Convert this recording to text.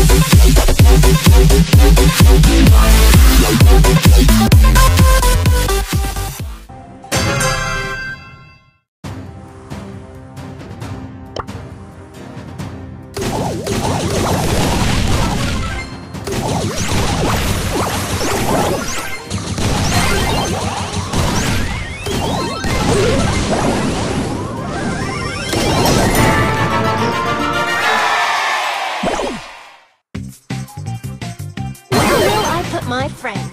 Put my friend.